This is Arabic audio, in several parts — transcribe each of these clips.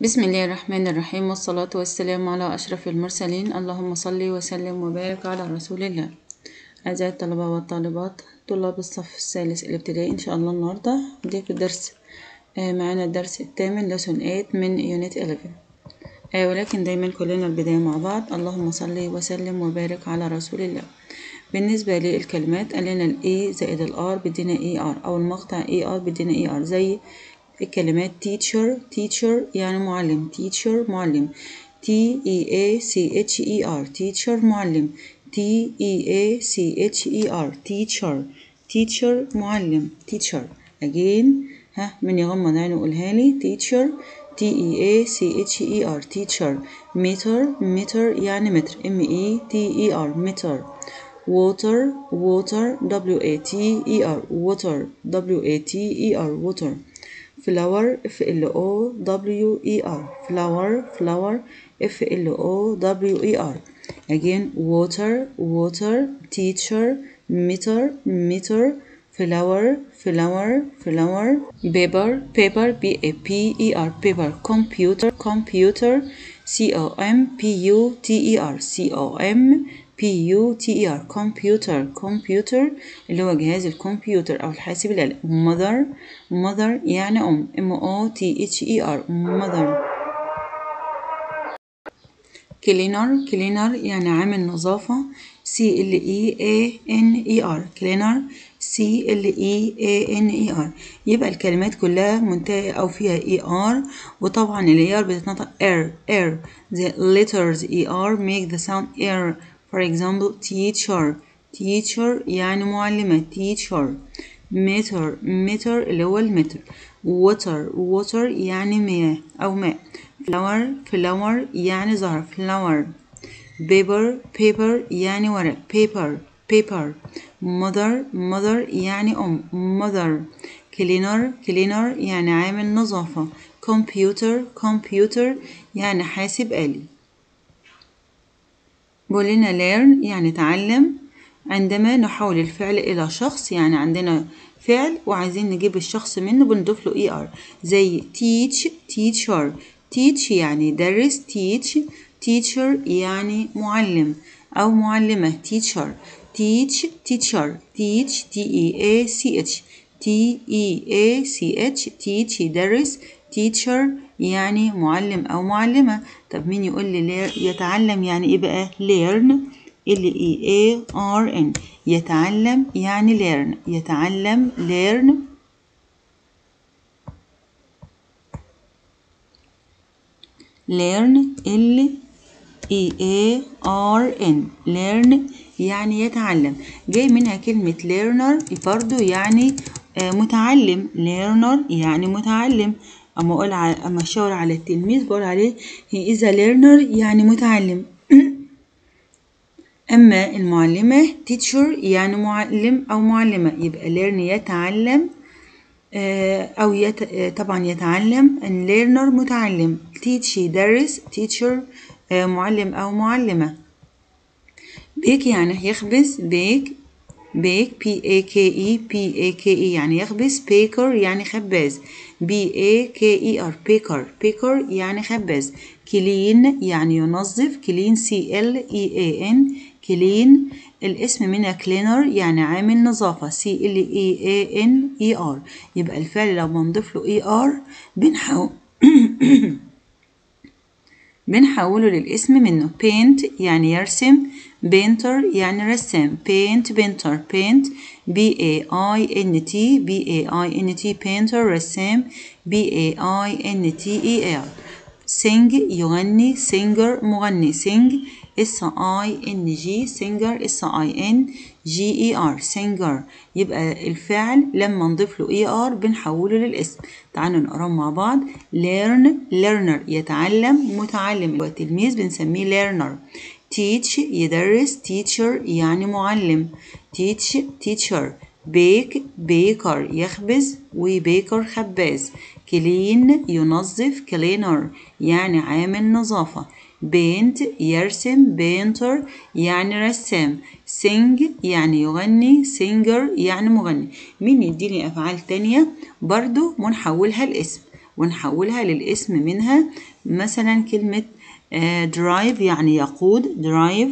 بسم الله الرحمن الرحيم والصلاة والسلام على أشرف المرسلين. اللهم صل وسلم وبارك على رسول الله. أعزائي الطلبة والطالبات طلاب الصف الثالث الابتدائي إن شاء الله النهاردة نديكوا درس آه، معانا الدرس الثامن لسون 8 من يونت 11 آه، ولكن دايما كلنا البداية مع بعض. اللهم صل وسلم وبارك على رسول الله. بالنسبة للكلمات قال لنا ال A زائد ال R بيدينا ER أو المقطع ER بيدينا ER زي الكلمات teacher teacher يعني معلم teacher معلم T E A C H E R teacher معلم T E A C H E R teacher teacher معلم teacher again ها من يغمض عينه يقولها لي teacher T E A C H E R teacher meter meter يعني متر M E T E R meter water water W A T E R water W A T E R water flower F L O W E R flower flower F L O W E R. Again water water teacher meter meter flower flower flower paper paper B A P E R paper computer computer C O M P U T E R C O M P U T E R computer computer اللي هو جهاز الكمبيوتر أو الحاسب الآلي mother mother يعني أم M O T H E R mother cleaner cleaner يعني عامل نظافة C L E A N E R cleaner C L E A N E R يبقى الكلمات كلها منتهية أو فيها E R وطبعا ال E R بتتنطق R R the letters E R make the sound R for example teacher teacher يعني معلمة teacher meter meter اللي هو المتر water water يعني مياه أو ماء flower flower يعني زهر flower paper paper يعني ورق paper paper mother mother يعني أم mother cleaner cleaner يعني عامل نظافة computer computer يعني حاسب آلي بقولنا learn يعني تعلم عندما نحول الفعل إلى شخص يعني عندنا فعل وعايزين نجيب الشخص منه بنضيف له er زي teach teacher. Teach يعني درس teach teacher يعني معلم أو معلمة teacher. Teach teacher. Teach T E A C H. T E A C H. Teach يدرس teacher يعني معلم أو معلمة. طب مين يقول لي يتعلم يعني إيه بقى؟ learn. L E A R N يتعلم يعني learn. يتعلم learn. learn L E A R N learn يعني يتعلم. جاي منها كلمة learner. برضو يعني متعلم. learner يعني متعلم. أما أقول على أما أشاور على التلميذ بقول عليه he is a learner يعني متعلم. أما المعلمة teacher يعني معلم أو معلمة يبقى learn يتعلم أو يت... طبعا يتعلم. Learner متعلم. Teach يدرس teacher معلم أو معلمة. بيك يعني يخبز بيك بيك P A K E P A K E يعني يخبز baker يعني خباز. B A K E R baker baker يعني خباز. Clean يعني ينظف. Clean C L E A N. Clean الاسم منها cleaner يعني عامل نظافة. C L E A N E R. يبقى الفعل لو بنضيف له E R بنحول بنحوله للاسم منه. Paint يعني يرسم. Painter يعني رسام paint painter paint B A I N T B A I N T painter رسام B A I N T E R sing يغني singer مغني sing S I N G singer S I N G E R singer يبقى الفعل لما نضيف له E R بنحوله للاسم تعالوا نقراه مع بعض learn learner يتعلم متعلم والتلميذ بنسميه learner teach يدرس teacher يعني معلم teach teacher. Bake baker. يخبز وبيكر خباز clean ينظف cleaner. يعني عامل نظافة paint يرسم painter يعني رسام sing يعني يغني singer يعني مغني مين يديني أفعال تانية برضو بنحولها الاسم ونحولها للاسم منها مثلا كلمة drive يعني يقود. drive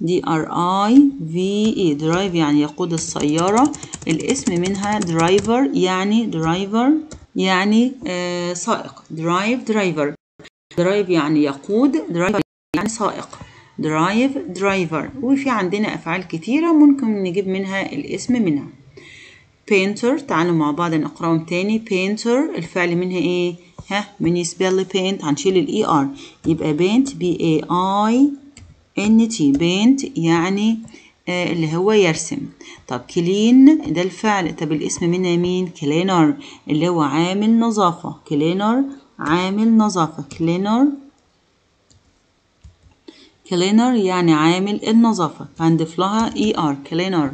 D R I V E drive يعني يقود السيارة. الاسم منها driver يعني driver يعني آه سائق. drive driver drive يعني يقود. driver يعني سائق. drive driver وفي عندنا أفعال كتيرة ممكن نجيب منها الاسم منها. painter تعالوا مع بعض نقرأهم تاني. painter الفعل منها إيه؟ ها؟ yes spell paint هنشيل ال E R يبقى paint p a i n t. paint يعني آه اللي هو يرسم. طب clean ده الفعل. طب الاسم منها مين؟ cleaner اللي هو عامل نظافة. cleaner عامل نظافة. cleaner cleaner يعني عامل النظافة. هنضيف لها E R cleaner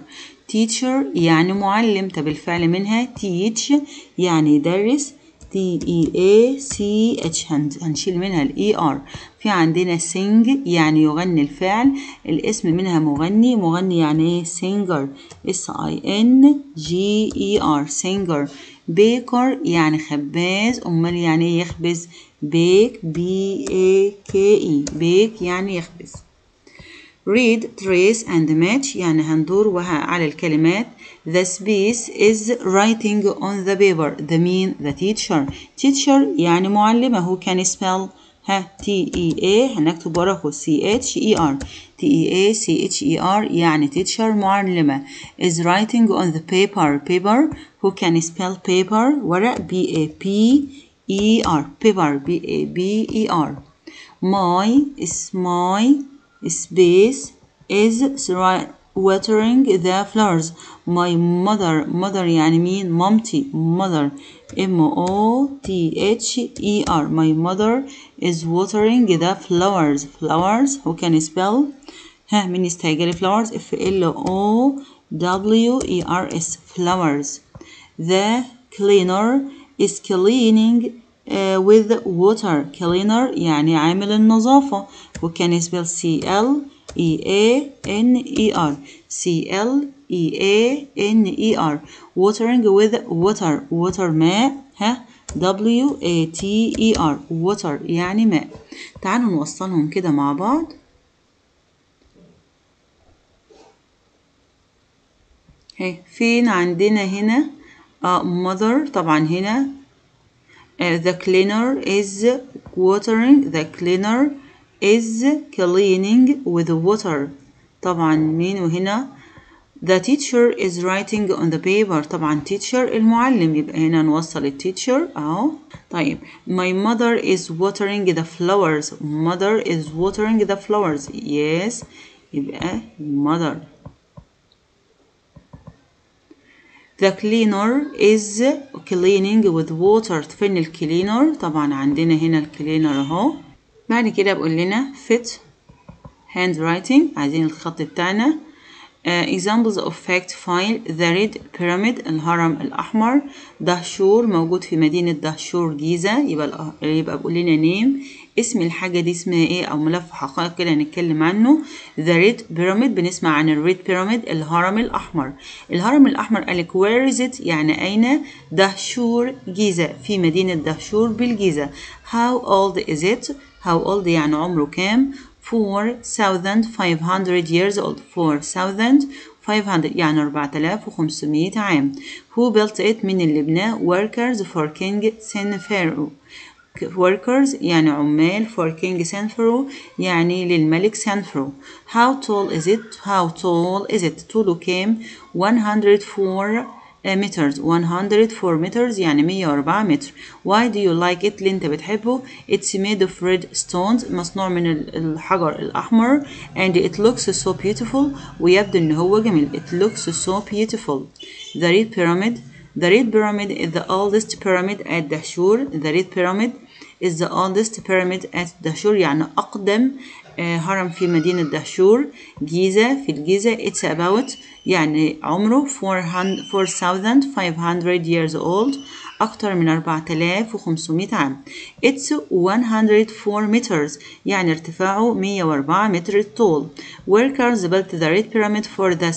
teacher يعني معلم. طب الفعل منها teach يعني يدرس T E A C H هنشيل منها ال ER في عندنا sing يعني يغني الفعل الاسم منها مغني مغني يعني إيه؟ singer. S I N G E R singer. baker يعني خباز أمال يعني إيه يخبز؟ bake B A K E. bake يعني يخبز. read trace and match يعني هندور وها على الكلمات the space is writing on the paper the mean the teacher teacher يعني معلمة who can spell ها T E A هنكتب ورقه C H E R T E A C H E R يعني teacher معلمة is writing on the paper paper who can spell paper ورق B A P E R paper B A B E R my is my space is watering the flowers my mother mother يعني مين مامتي mother M O T H E R my mother is watering the flowers flowers who can spell ها مين يستعجل flowers F L O W E R S flowers the cleaner is cleaning uh, with water cleaner يعني عامل النظافة can spell C L E A N E R C L E A N E R watering with water water ماء ها W A T E R water يعني ماء تعالوا نوصلهم كده مع بعض هي فين عندنا هنا uh, mother طبعا هنا uh, the cleaner is watering the cleaner is cleaning with water طبعا مين وهنا the teacher is writing on the paper طبعا teacher المعلم يبقى هنا نوصل ال teacher اهو طيب my mother is watering the flowers mother is watering the flowers yes يبقى mother The cleaner is cleaning with water فين الكلينر طبعا عندنا هنا الكلينر اهو بعد كده بقول لنا fit handwriting عايزين الخط بتاعنا. uh, examples of fact file the red pyramid الهرم الأحمر دهشور موجود في مدينة دهشور جيزة. يبقى يبقى بقول لنا name اسم الحاجة دي اسمها إيه؟ أو ملف حقائق كده هنتكلم عنه. The red pyramid بنسمع عن ال red pyramid الهرم الأحمر. الهرم الأحمر قالك where is it يعني أين؟ دهشور جيزة. في مدينة دهشور بالجيزة. How old is it how old يعني عمره كام؟ 4500 years old. 4500 يعني 4500 عام. Who built it من اللي بناه؟ Workers for king Senfero workers يعني عمال for king Senfero يعني للملك سنفرو how tall is it how tall is it طوله كام 104 meters 104 meters يعني 104 متر why do you like it اللي انت بتحبه it's made of red stones مصنوع من الحجر الأحمر and it looks so beautiful ويبدو ان هو جميل it looks so beautiful the red pyramid the red pyramid is the oldest pyramid at Dahshur the red pyramid is the oldest pyramid at Dahshur يعني أقدم هرم في مدينة دهشور جيزة في الجيزة it's about يعني عمره 4500 years old أكتر من 4500 عام it's 104 meters يعني ارتفاعه 104 متر طول workers built the red pyramid for the,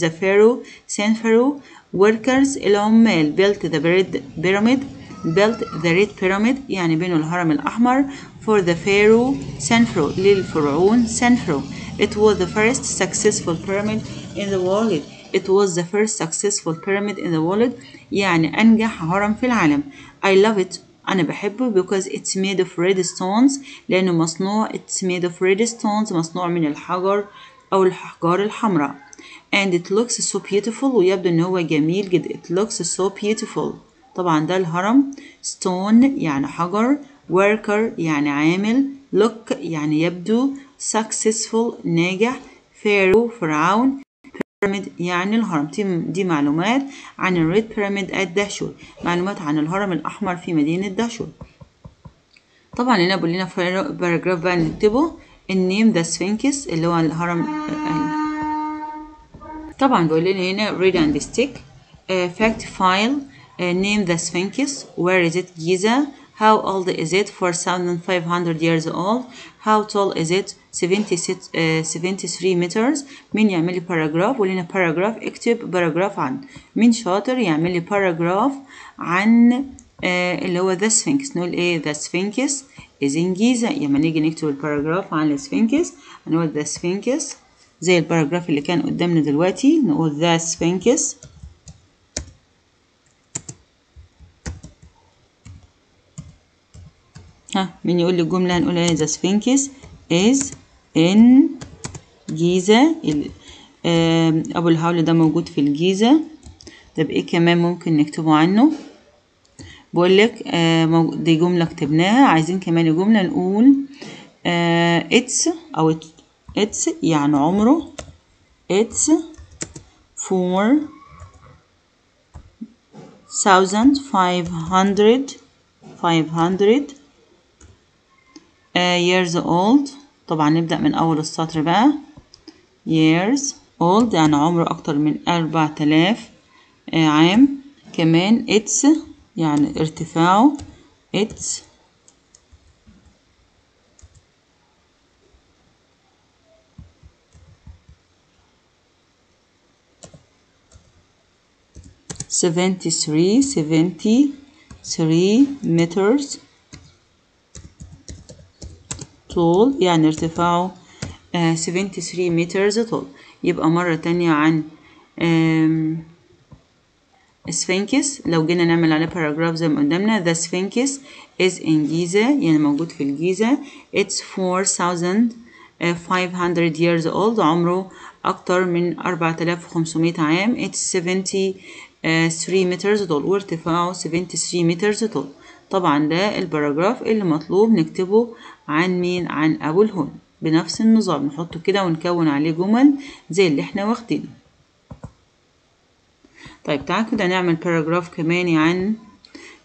the pharaoh Senfero workers العمال built the red pyramid built the red pyramid يعني بنوا الهرم الأحمر for the pharaoh Senfro للفرعون Senfro it was the first successful pyramid in the world it was the first successful pyramid in the world يعني أنجح هرم في العالم I love it أنا بحبه because it's made of red stones لأنه مصنوع it's made of red stones مصنوع من الحجر أو الأحجار الحمراء And it looks so beautiful. ويبدو إن هو جميل جدا it looks so beautiful. طبعا ده الهرم. Stone يعني حجر. Worker يعني عامل. Look يعني يبدو. Successful ناجح. Pharaoh فرعون. Pyramid يعني الهرم. دي معلومات عن الريد بيراميد at دهشور معلومات عن الهرم الأحمر في مدينة دهشور طبعا هنا بيقول لنا paragraph بقى نكتبه. ال name the sphinx اللي هو الهرم طبعا بيقول لنا هنا read and stick. Uh, fact file. Uh, name the sphinx. Where is it? Giza. How old is it? 4500 years old. How tall is it? 76, uh, 73 meters. مين يعمل لي paragraph ولنا paragraph اكتب paragraph عن. مين شاطر يعمل لي paragraph عن uh, اللي هو the sphinx. نقول إيه؟ The sphinx is in Giza. لما نيجي نكتب ال paragraph عن ال sphinx هنقول the sphinx زي ال paragraph اللي كان قدامنا دلوقتي نقول the sphinx ها مين يقول لي الجملة هنقول إيه؟ the sphinx is in جيزة أبو الهول ده موجود في الجيزة. طب إيه كمان ممكن نكتبه عنه؟ بقول لك دي جملة كتبناها. عايزين كمان جملة نقول it's أو it's يعني عمره. It's four thousand five hundred five hundred uh, years old. طبعا نبدأ من أول السطر بقى. Years old يعني عمره أكتر من أربعة آلاف عام. كمان it's يعني ارتفاعه. It's seventy three seventy three meters tall. يعني ارتفاعه uh, 73 meters tall. يبقى مرة تانية عن sphinx لو جينا نعمل عليه paragraph زي ما قدامنا the sphinx is in Giza يعني موجود في الجيزة. It's 4500 years old. عمره أكتر من 4500 عام. It's 73 meters tall. وارتفاعه 73 meters tall. طبعا ده ال paragraph اللي مطلوب نكتبه عن مين؟ عن أبو الهول بنفس النظام. نحطه كده ونكون عليه جمل زي اللي إحنا واخدينه. طيب تعالى كده نعمل paragraph كمان عن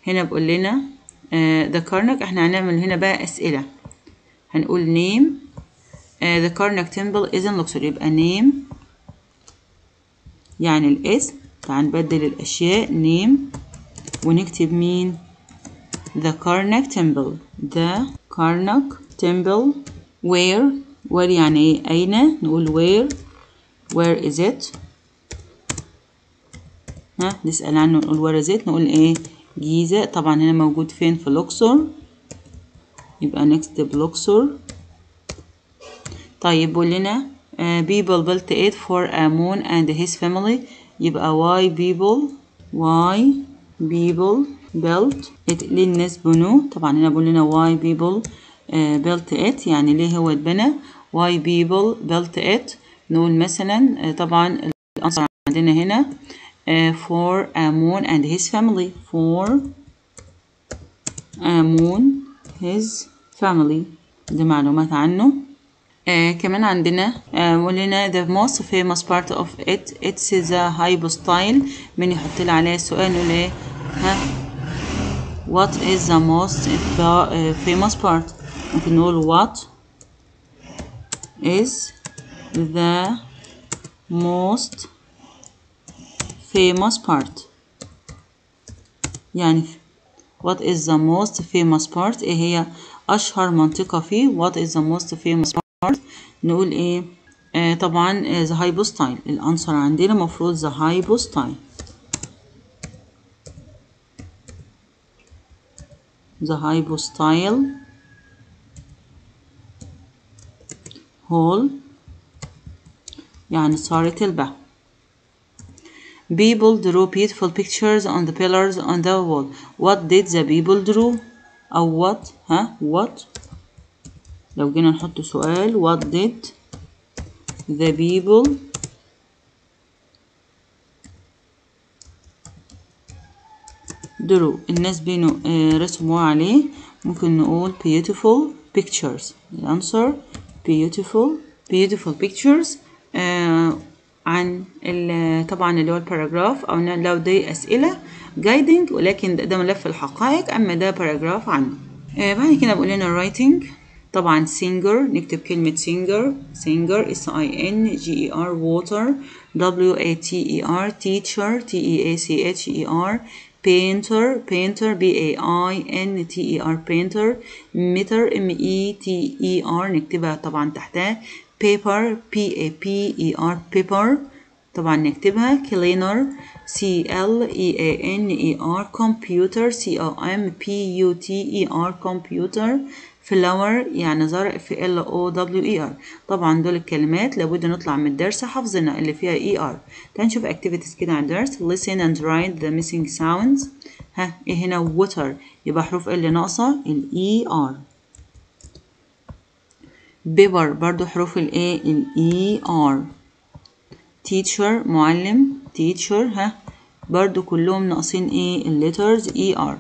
هنا بقول لنا uh, كارنك إحنا هنعمل هنا بقى أسئلة. هنقول name the Karnak temple is in Luxor. يبقى name يعني الاسم تعال الأشياء name ونكتب مين؟ The Karnak temple. The Karnak temple. Where where يعني إيه أين؟ نقول where. Where is it? ها نسأل عنه نقول where is it نقول إيه؟ جيزة. طبعا هنا موجود فين؟ في Luxor يبقى نكتب Luxor طيب بقول لنا people built it for Amun and his family. يبقى why people why people built it ليه الناس بنوه طبعا هنا بقول لنا why people uh, built it يعني ليه هو اتبنى why people built it نقول مثلا uh, طبعا الأنصار عندنا هنا uh, for Amun and his family for Amun his family دي معلومات عنه آه كمان عندنا بيقول آه لنا the most famous part of it it's the hypostyle من يحط لي عليها السؤال نقول ايه ها what is the most famous part ممكن نقول what is the most famous part يعني what is the most famous part ايه هي اشهر منطقة فيه what is the most famous part نقول إيه آه طبعا the hypostyle الانسر عندنا مفروض the hypostyle the hypostyle hole يعني صارة البه People drew beautiful pictures on the pillars on the wall. What did the people draw? أو what ها what لو جينا نحط سؤال what did the people درو الناس بينو آه رسموا عليه. ممكن نقول beautiful pictures. الأنسر beautiful beautiful pictures. آه عن طبعا اللي هو ال paragraph أو لو دي أسئلة guiding ولكن ده, ملف الحقائق أما ده paragraph عنه. آه بعد كده بقول لنا writing. طبعا singer نكتب كلمة singer singer s i n g e r water w a t e r teacher t e a c h e r painter painter b a i n t e r painter meter m e t e r نكتبها طبعا تحتها paper p a p e r paper طبعا نكتبها cleaner c l e a n e r computer c o m p u t e r computer Flower يعني زرع في ال أو دبليو اي ار طبعا دول الكلمات لابد نطلع من الدرس حافظنا اللي فيها E R تعال نشوف activities كده على الدرس listen and write the missing sounds. ها إيه هنا؟ water. يبقى حروف ال ناقصة ال E R paper. برضو حروف الايه ال E R teacher معلم teacher ها. برضو كلهم ناقصين إيه؟ ال letters E R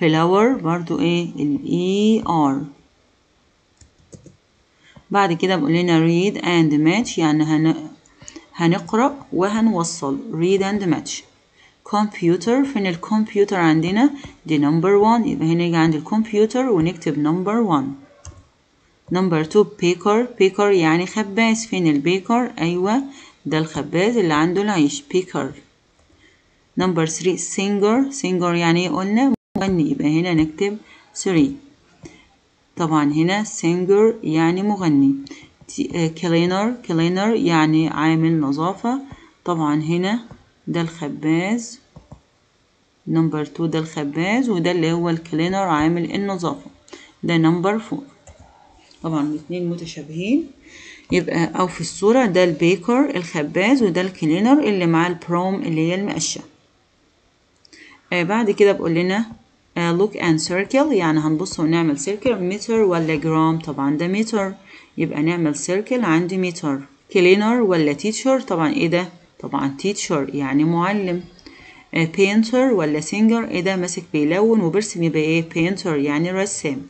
flower برضو إيه؟ ال E R بعد كده بقول لنا read and match يعني هن... هنقرأ وهنوصل. read and match. computer فين الكمبيوتر عندنا؟ دي number one. يبقى هنا يجي عند الكمبيوتر ونكتب number one. number two baker baker يعني خباز. فين البيكر؟ أيوة ده الخباز اللي عنده العيش. baker number three singer. singer يعني إيه قلنا؟ مغني. يبقى هنا نكتب three. طبعا هنا singer يعني مغني. Cleaner cleaner يعني عامل نظافة. طبعا هنا ده الخباز. number 2 ده الخباز وده اللي هو ال cleaner عامل النظافة. ده number 4 طبعا الاثنين متشابهين. يبقى أو في الصورة ده ال baker الخباز وده ال cleaner اللي مع ال broom اللي هي المقشة. آه بعد كده بقول لنا look and circle. يعني هنبص ونعمل circle. متر ولا جرام طبعا ده متر يبقى نعمل circle عندي متر cleaner ولا teacher طبعا إيه ده؟ طبعا teacher يعني معلم. uh, painter ولا singer إيه ده؟ ماسك بيلون وبرسم يبقى إيه؟ painter يعني رسام.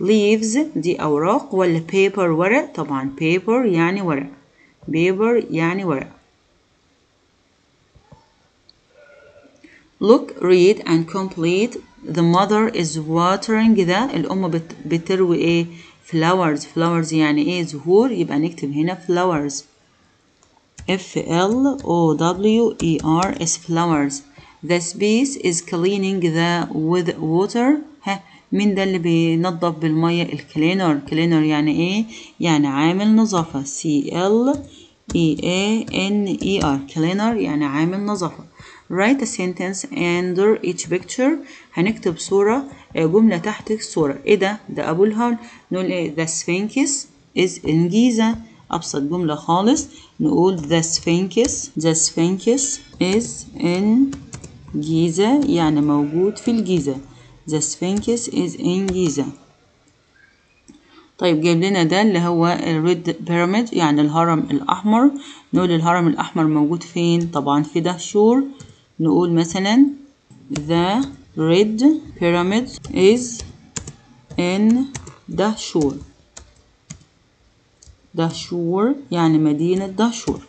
leaves دي أوراق ولا paper ورق. طبعا paper يعني ورق. paper يعني ورق. look read and complete. The mother is watering ده الأم بت بتروي إيه؟ flowers. flowers يعني إيه؟ زهور. يبقى نكتب هنا flowers. F L O W E R S flowers. The space is cleaning the with water. ها مين ده اللي بينظف بالمية؟ الكلينر. كلينر يعني إيه؟ يعني عامل نظافة. C L E A N E R. cleaner يعني عامل نظافة. Write a sentence under each picture. هنكتب صورة جملة تحت الصورة. إيه ده؟ ده أبو الهول. نقول إيه؟ The sphinx is in Giza. أبسط جملة خالص. نقول the sphinx the sphinx is in Giza يعني موجود في الجيزة. The sphinx is in Giza. طيب جايب لنا ده اللي هو الريد بيراميد يعني الهرم الأحمر. نقول الهرم الأحمر موجود فين؟ طبعا في دهشور نقول مثلا the red pyramid is in دهشور دهشور يعني مدينة دهشور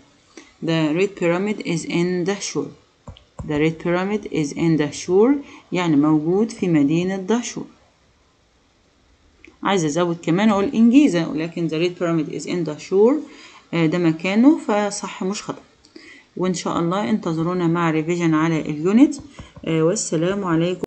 the red pyramid is in دهشور the red pyramid is in دهشور يعني موجود في مدينة دهشور عايزة أزود كمان أقول إنجيزة ولكن the red pyramid is in دهشور ده مكانه فصح مش خطأ. وإن شاء الله انتظرونا مع revision على ال unit والسلام عليكم